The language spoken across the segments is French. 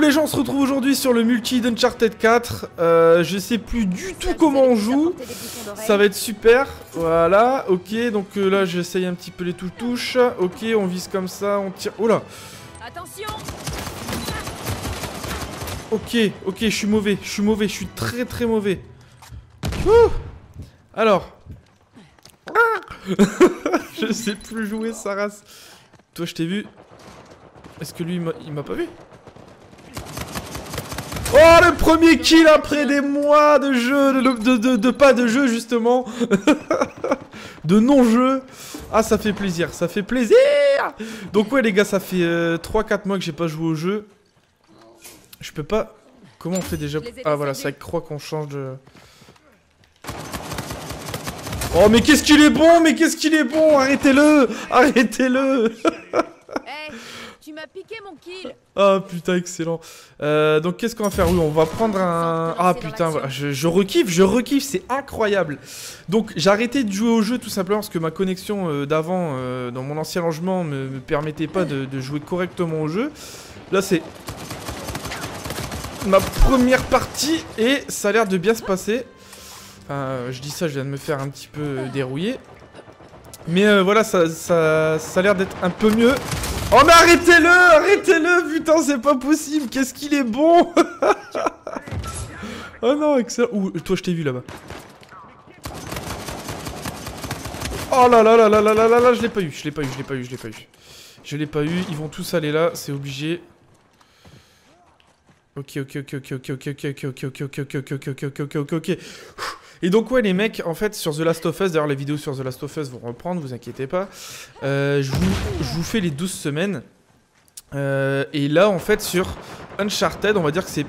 se retrouve aujourd'hui sur le multi d'Uncharted 4. Euh, je sais plus du tout comment on joue. Ça va être super. Voilà, ok. Donc euh, là, j'essaye un petit peu les touches-touches. Ok, on vise comme ça, on tire. Oh là Attention Ok, ok, je suis mauvais. Je suis mauvais, je suis très très mauvais. Ouh Alors. Ah je sais plus jouer sa race. Toi, je t'ai vu. Est-ce que lui, il m'a pas vu? Oh, le premier kill après des mois de jeu, de, pas de jeu justement, de non-jeu. Ah, ça fait plaisir, ça fait plaisir. Donc ouais les gars, ça fait 3-4 euh, mois que j'ai pas joué au jeu. Je peux pas... Comment on fait déjà Ah voilà, avec croix qu'on change de... Oh mais qu'est-ce qu'il est bon Mais qu'est-ce qu'il est bon. Arrêtez-le Arrêtez-le m'as piqué mon kill Ah putain, excellent. Euh, donc qu'est-ce qu'on va faire? Oui, on va prendre un... Ah putain, je, je rekiffe, je rekiffe, c'est incroyable. Donc j'ai arrêté de jouer au jeu tout simplement parce que ma connexion euh, d'avant, euh, dans mon ancien logement, me, me permettait pas de, jouer correctement au jeu. Là c'est ma première partie et ça a l'air de bien se passer. Enfin, je dis ça, je viens de me faire un petit peu dérouiller. Mais voilà, ça, ça, ça a l'air d'être un peu mieux. Oh mais arrêtez-le Arrêtez-le Putain c'est pas possible Qu'est-ce qu'il est bon Oh non excellent Ouh toi je t'ai vu là-bas Oh là là là là là là là là Je l'ai pas eu Je l'ai pas eu Je l'ai pas eu Je l'ai pas eu Je l'ai pas eu Ils vont tous aller là C'est obligé Ok ok ok ok ok ok ok ok ok ok ok ok ok ok ok ok ok et donc ouais les mecs, en fait sur The Last of Us, d'ailleurs les vidéos sur The Last of Us vont reprendre, vous inquiétez pas. Euh, je, vous, fais les 12 semaines. Euh, et là en fait sur Uncharted, on va dire que c'est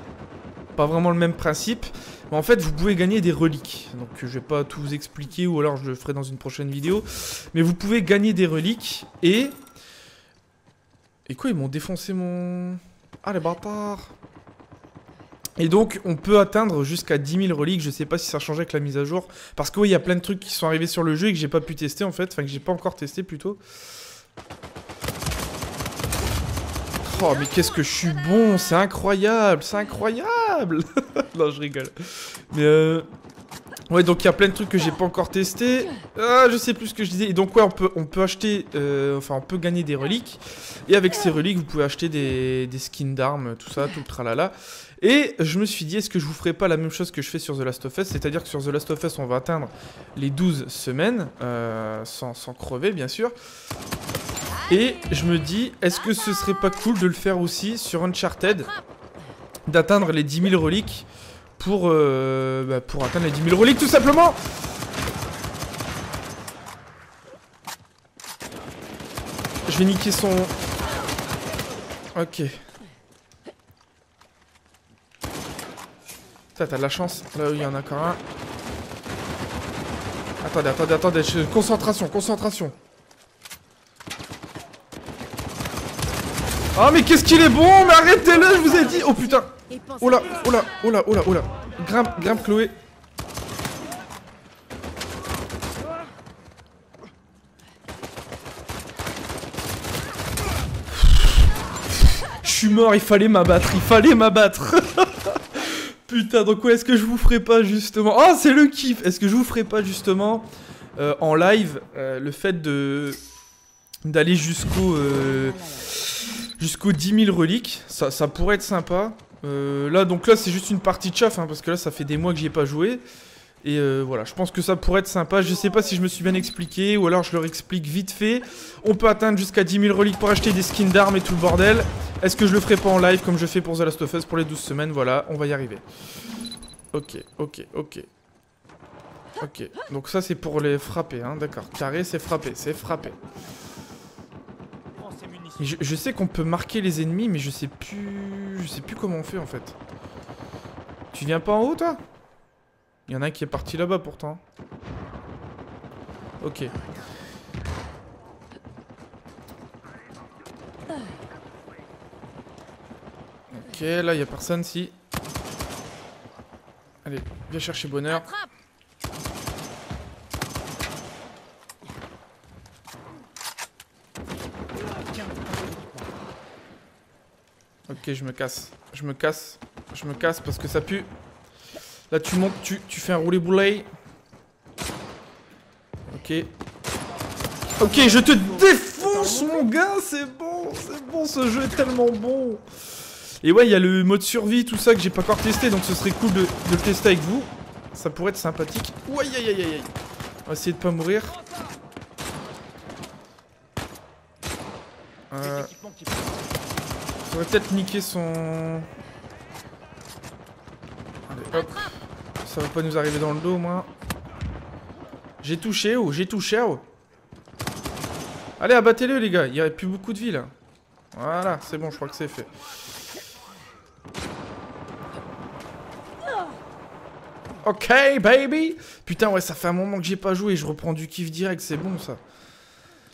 pas vraiment le même principe. Mais en fait vous pouvez gagner des reliques. Donc je vais pas tout vous expliquer ou alors je le ferai dans une prochaine vidéo. Mais vous pouvez gagner des reliques et... Et quoi ils m'ont défoncé mon... Ah les bâtards et donc, on peut atteindre jusqu'à 10 000 reliques. Je sais pas si ça change avec la mise à jour. Parce que oui, il y a plein de trucs qui sont arrivés sur le jeu et que j'ai pas pu tester en fait. Enfin, que j'ai pas encore testé plutôt. Oh, mais qu'est-ce que je suis bon C'est incroyable C'est incroyable Non, je rigole. Mais euh... Ouais, donc il y a plein de trucs que j'ai pas encore testé. Ah, je sais plus ce que je disais. Et donc ouais, on peut, on peut acheter, euh, enfin on peut gagner des reliques. Et avec ces reliques, vous pouvez acheter des, des skins d'armes, tout ça, tout le tralala. Et je me suis dit, est-ce que je vous ferai pas la même chose que je fais sur The Last of Us? C'est-à-dire que sur The Last of Us, on va atteindre les 12 semaines, euh, sans, sans crever bien sûr. Et je me dis, est-ce que ce serait pas cool de le faire aussi sur Uncharted? D'atteindre les 10 000 reliques pour, euh, bah, pour atteindre les 10 000 reliques tout simplement Je vais niquer son... Ok. T'as de la chance. Là, il y en a encore un. Attendez, attendez, attendez. Concentration, concentration. Ah, mais qu'est-ce qu'il est bon Mais arrêtez-le, je vous ai dit Oh putain Oh là, oh là, oh là, oh là, oh là Grimpe, grimpe Chloé. Je suis mort, il fallait m'abattre, il fallait m'abattre. Putain, donc ouais, est-ce que je vous ferai pas justement... Oh, c'est le kiff! Est-ce que je vous ferai pas justement euh, en live euh, le fait de d'aller jusqu'au euh, jusqu'aux 10 000 reliques? Ça, ça pourrait être sympa. Là, donc là, c'est juste une partie de chaff, hein, parce que là, ça fait des mois que j'y ai pas joué. Et voilà, je pense que ça pourrait être sympa. Je sais pas si je me suis bien expliqué, ou alors je leur explique vite fait. On peut atteindre jusqu'à 10 000 reliques pour acheter des skins d'armes et tout le bordel. Est-ce que je le ferai pas en live comme je fais pour The Last of Us pour les 12 semaines? Voilà, on va y arriver. Ok, ok, ok. Ok, donc ça c'est pour les frapper, hein, d'accord. Carré c'est frapper, c'est frapper. Je, je, sais qu'on peut marquer les ennemis, mais je sais plus... Je sais plus comment on fait en fait. Tu viens pas en haut toi? Il y en a un qui est parti là-bas pourtant. Ok. Ok, là, il a personne, si. Allez, viens chercher bonheur. Ok, je me casse. Je me casse. Je me casse parce que ça pue. Là, tu montes, tu, tu fais un roulé boulet. Ok. Ok, je te défonce, mon gars, c'est bon, c'est bon, ce jeu est tellement bon. Et ouais, il y a le mode survie, tout ça que j'ai pas encore testé, donc ce serait cool de, de le tester avec vous. Ça pourrait être sympathique. Aïe aïe aïe aïe. On va essayer de pas mourir. Euh... Faudrait peut-être niquer son... Allez, hop. Ça va pas nous arriver dans le dos, moi. J'ai touché, oh, j'ai touché, oh. Allez, abattez-le, les gars. Il y aurait plus beaucoup de vie, là. Voilà, c'est bon, je crois que c'est fait. Ok, baby Putain, ouais, ça fait un moment que j'ai pas joué. Je reprends du kiff direct, c'est bon, ça.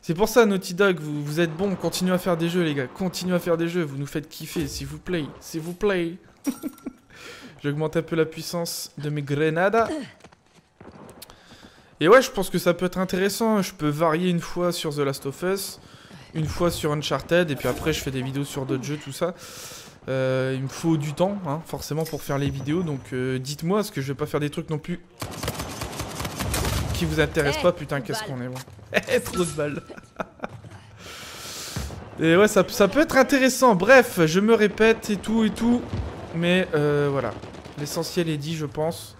C'est pour ça, Naughty Dog, vous, êtes bons. Continuez à faire des jeux, les gars. Continuez à faire des jeux. Vous nous faites kiffer, s'il vous plaît. S'il vous plaît. J'augmente un peu la puissance de mes grenades. Et ouais, je pense que ça peut être intéressant. Je peux varier une fois sur The Last of Us, une fois sur Uncharted, et puis après je fais des vidéos sur d'autres jeux, tout ça. Euh, il me faut du temps, hein, forcément, pour faire les vidéos. Donc euh, dites-moi, parce que je vais pas faire des trucs non plus qui vous intéressent pas. Putain, qu'est-ce qu'on est bon. Trop de balles. et ouais, ça, ça peut être intéressant. Bref, je me répète et tout et tout. Mais euh, voilà. L'essentiel est dit, je pense.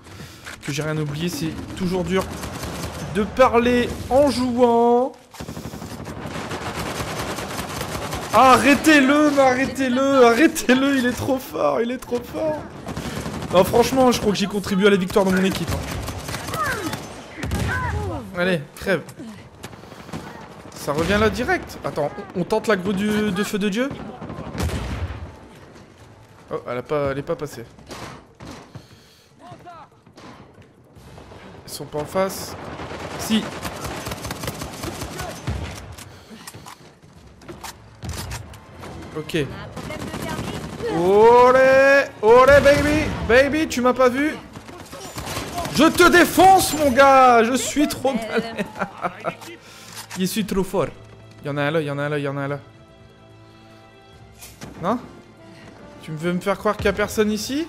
Que j'ai rien oublié, c'est toujours dur de parler en jouant. Arrêtez-le, arrêtez-le, arrêtez-le, il est trop fort, il est trop fort. Non, franchement, je crois que j'ai contribué à la victoire de mon équipe. hein. Allez, crève. Ça revient là direct. Attends, on tente la grue du, de feu de Dieu Oh, elle, a pas, elle est pas passée. Ils sont pas en face. Si. Ok. Olé Olé, baby Baby, tu m'as pas vu Je te défonce, mon gars Je suis trop mal. Je suis trop fort. Il y en a un là, il y en a un là, il y en a un là. Non? Tu veux me faire croire qu'il y a personne ici?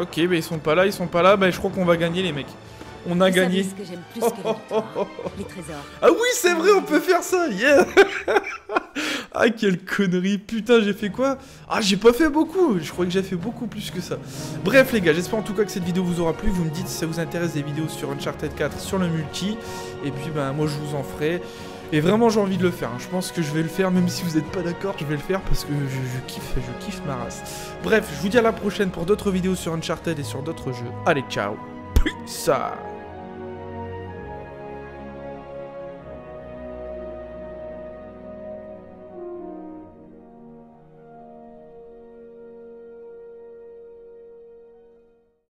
Ok, bah ils sont pas là, ils sont pas là, bah je crois qu'on va gagner les mecs. On a Vous gagné. ce que j'aime plus que les victoires Les trésors. Ah oui, c'est vrai, on peut faire ça, yeah Ah, quelle connerie, putain, j'ai fait quoi? Ah, j'ai pas fait beaucoup, je crois que j'ai fait beaucoup plus que ça. Bref, les gars, j'espère en tout cas que cette vidéo vous aura plu. Vous me dites si ça vous intéresse des vidéos sur Uncharted 4, sur le multi. Et puis, ben, moi, je vous en ferai. Et vraiment, j'ai envie de le faire. hein. Je pense que je vais le faire, même si vous n'êtes pas d'accord, je vais le faire parce que je, kiffe, je kiffe ma race. Bref, je vous dis à la prochaine pour d'autres vidéos sur Uncharted et sur d'autres jeux. Allez, ciao Peace